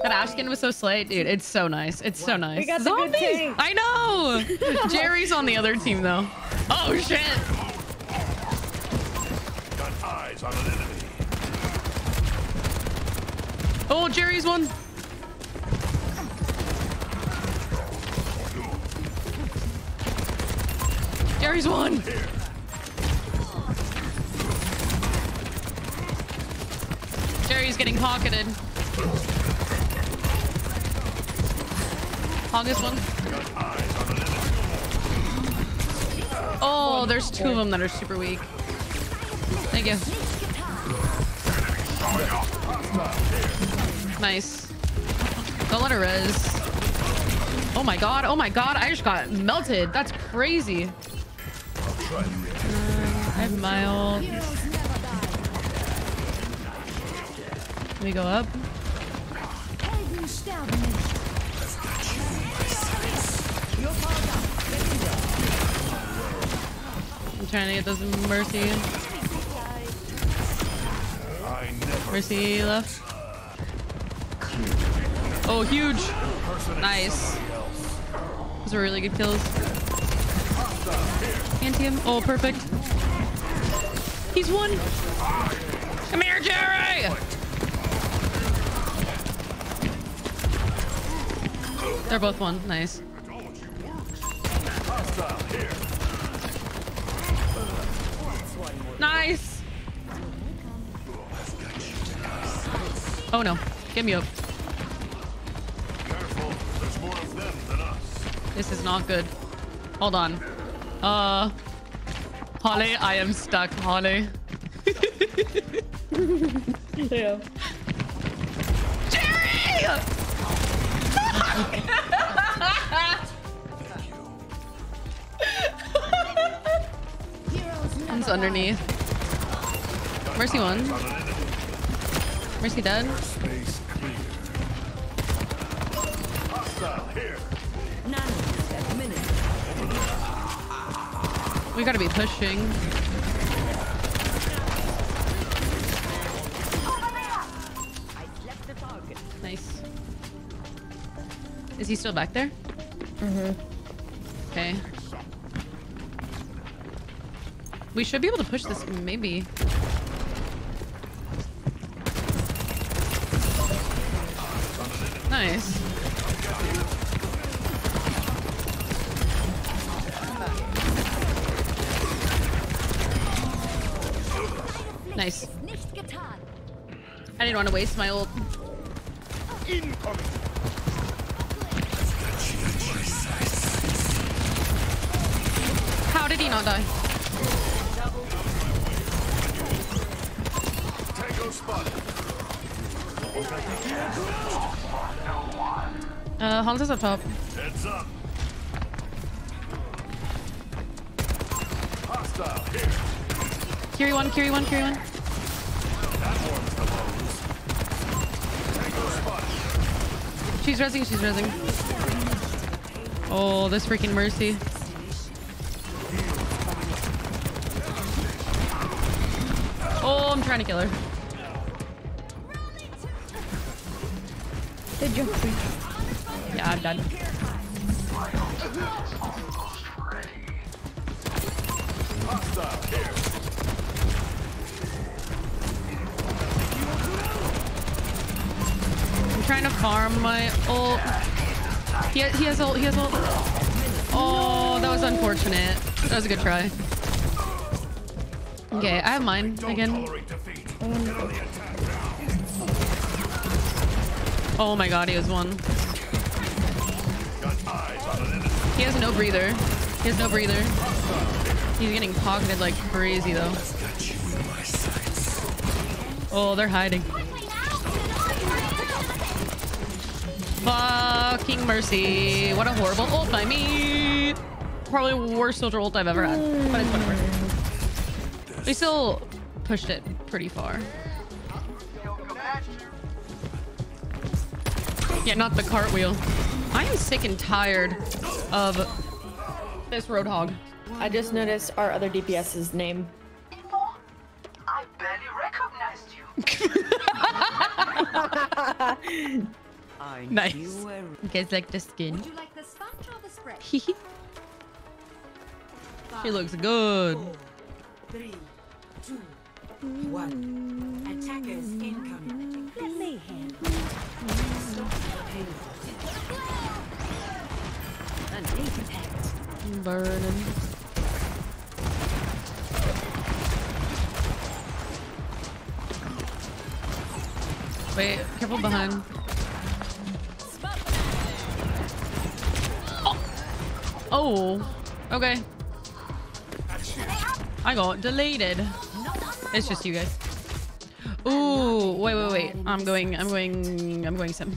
That Ash skin was so slight, dude. It's so nice. It's so nice. We got the good tank. I know. Jerry's on the other team though. Oh shit. Got eyes on an enemy. Oh, Jerry's one. Jerry's one. Jerry's getting pocketed. August one. Oh, there's two of them that are super weak. Thank you. Nice. Don't let her res. Oh my god. Oh my god. I just got melted. That's crazy. Um, I have my ult. Can we go up? Trying to get this mercy. Mercy left. Oh, huge. Nice. Those were really good kills. Antium. Oh, perfect. He's one. Come here, Jerry. They're both one. Nice. Nice. Oh no. Get me up. Careful, there's more of them than us. This is not good. Hold on. Uh, Holly, I am stuck, Holly. Yeah. Jerry! One's underneath. Mercy one. Mercy dead. We gotta be pushing. Nice. Is he still back there? Mm-hmm. Okay. We should be able to push this, maybe. Nice. Nice. I didn't want to waste my old. How did he not die? Uh, Hans is up top. Heads up. Hostile here. Kiri one, Kiri one, Kiri one. She's resing, she's resing. Oh, this freaking mercy. Oh, I'm trying to kill her. Jumped me. Yeah, I'm done. I'm trying to farm my ult. He, he has ult, he has ult. Oh, that was unfortunate. That was a good try. Okay, I have mine again. Oh my god, he has one. He has no breather. He has no breather. He's getting pocketed like crazy though. Oh, they're hiding. Fucking mercy. What a horrible ult by me. Probably worst soldier ult I've ever had. But it's whatever. We still pushed it pretty far. Yeah, not the cartwheel. I am sick and tired of this roadhog. I just noticed our other DPS's name. I barely recognized you. Nice. You guys like the skin? Would you like the sponge or the spray? she looks good. Oh. Three, two, one. Attackers incoming. Let me handle Impact. Burning. Wait, careful behind. Oh, oh. okay. I got deleted. It's just you guys. Ooh, wait, wait, wait. I'm going, I'm going, I'm going Sym.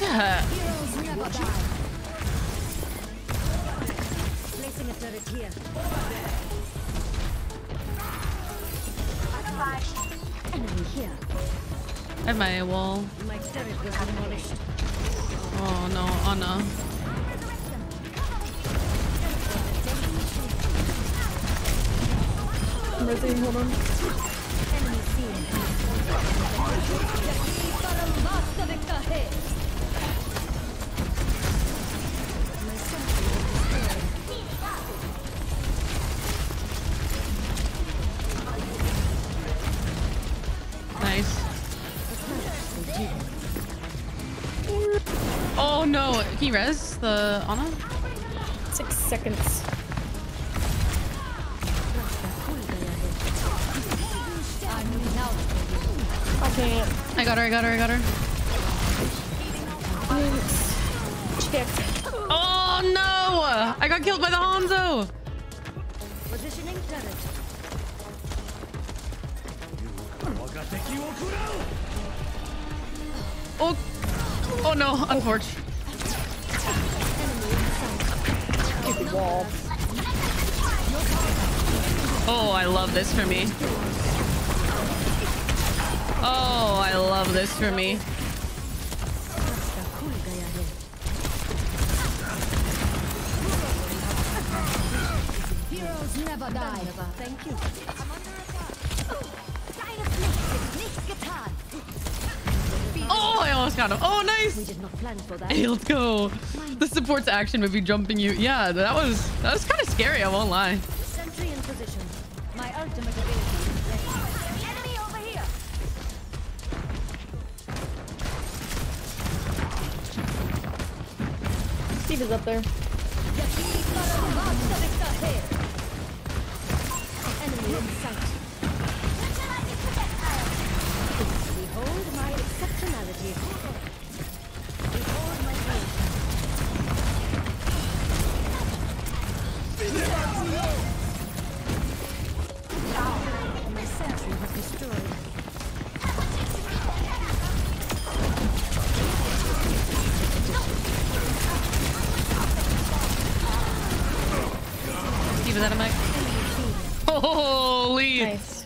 Enemy here. I have my wall. My turret was demolished. Oh no, Ana. I'm resing, hold on. no, res the Ana? Six seconds. I can't. I got her, I got her, I got her. Check. Oh no! I got killed by the Hanzo! Positioning turret. Oh, oh no, unfortunate. Oh, I love this for me. Oh, I love this for me. Heroes never die. Thank you. Oh, I almost got him. Oh, We nice. did not plan for that. Hey, let's go. The support's action would be jumping you. Yeah, that was that was kind of scary. I won't lie. Sentry in position. My ultimate ability. Enemy over here. Steve is up there. Enemy in sight. Behold my exceptionality. Behold my creation. My sentry was destroyed. Steve, is that a mic? Holy! Nice.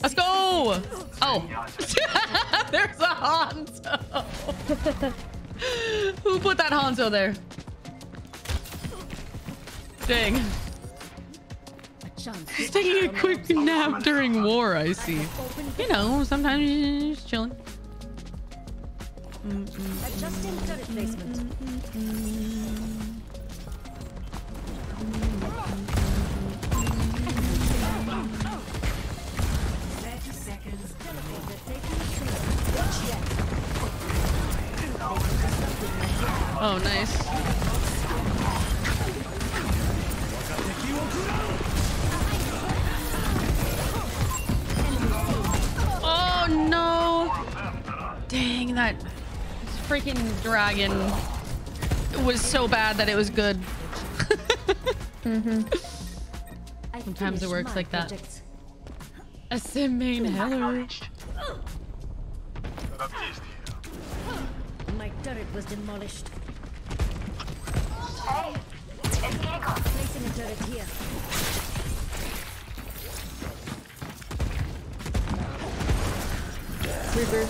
Let's go! Oh, there's a Hanzo. Who put that Hanzo there? Dang. He's taking a quick nap during war, I see. You know, sometimes he's chilling. Adjusting turret placement. Oh, nice. Oh no! Dang, that freaking dragon was so bad that it was good. Mm-hmm. I Sometimes it works like that. A sim main heller. My turret was demolished. Placing here. Reaper.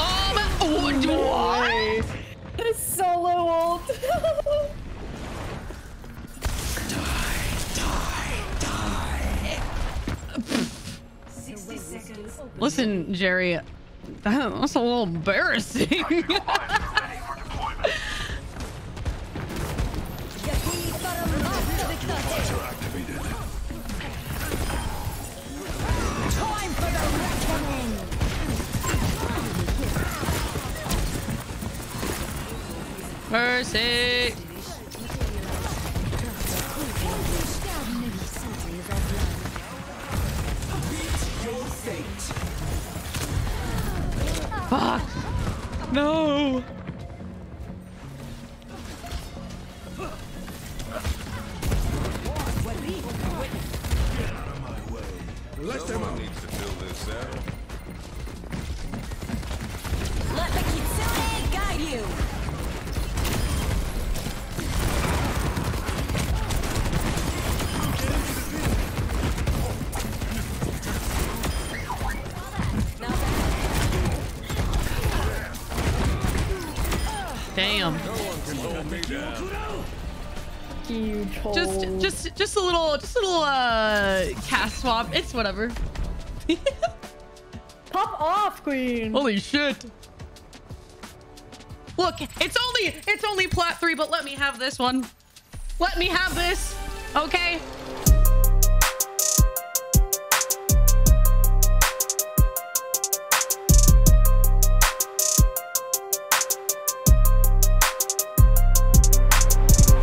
Um, what? what? His solo ult. 60 seconds. Listen, Jerry, that's a little embarrassing. Mercy. Fuck. No. Let them out. needs to fill this out. Let the Kitsune guide you. Damn. Huge hole. Just, just, just a little, just a little uh Cass swap. It's whatever. Pop off, queen. Holy shit. Look, it's only, it's only plat three, but let me have this one. Let me have this. Okay.